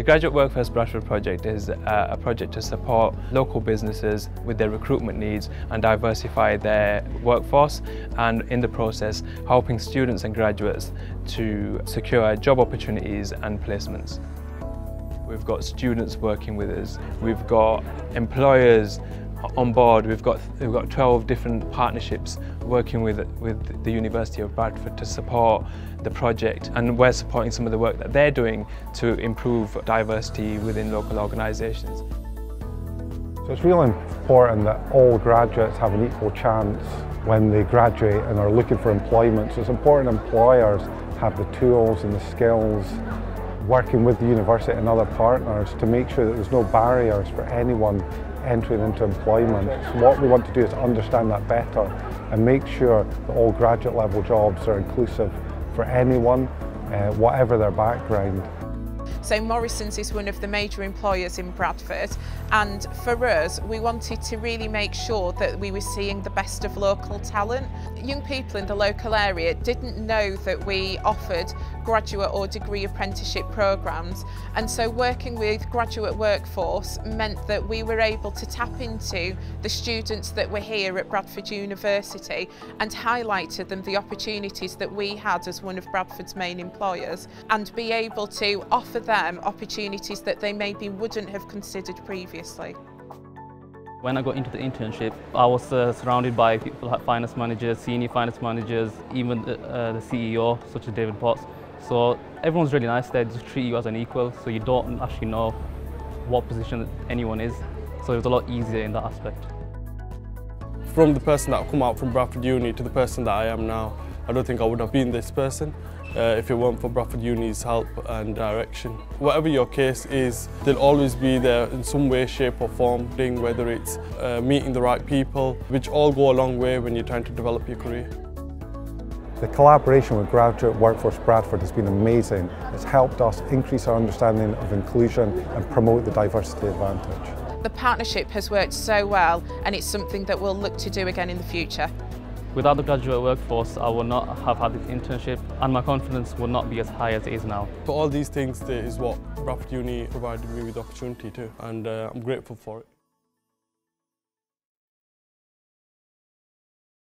The Graduate Workforce Bradford project is uh, a project to support local businesses with their recruitment needs and diversify their workforce and in the process helping students and graduates to secure job opportunities and placements. We've got students working with us, we've got employers on board. We've got, we've got 12 different partnerships working with, with the University of Bradford to support the project and we're supporting some of the work that they're doing to improve diversity within local organisations. So it's really important that all graduates have an equal chance when they graduate and are looking for employment. So it's important employers have the tools and the skills working with the university and other partners to make sure that there's no barriers for anyone entering into employment. So what we want to do is understand that better and make sure that all graduate level jobs are inclusive for anyone, uh, whatever their background. So Morrison's is one of the major employers in Bradford and for us we wanted to really make sure that we were seeing the best of local talent. Young people in the local area didn't know that we offered graduate or degree apprenticeship programs and so working with graduate workforce meant that we were able to tap into the students that were here at Bradford University and highlight to them the opportunities that we had as one of Bradford's main employers and be able to offer them opportunities that they maybe wouldn't have considered previously. When I got into the internship, I was uh, surrounded by people like finance managers, senior finance managers, even the, uh, the CEO, such as David Potts. So everyone's really nice there, just treat you as an equal, so you don't actually know what position anyone is. So it was a lot easier in that aspect. From the person that I come out from Bradford Uni to the person that I am now, I don't think I would have been this person uh, if it weren't for Bradford Uni's help and direction. Whatever your case is, they'll always be there in some way, shape or form, whether it's uh, meeting the right people, which all go a long way when you're trying to develop your career. The collaboration with Graduate Workforce Bradford has been amazing. It's helped us increase our understanding of inclusion and promote the diversity advantage. The partnership has worked so well and it's something that we'll look to do again in the future. Without the graduate workforce, I would not have had this internship and my confidence would not be as high as it is now. For all these things, is what Bradford Uni provided me with the opportunity to and uh, I'm grateful for it.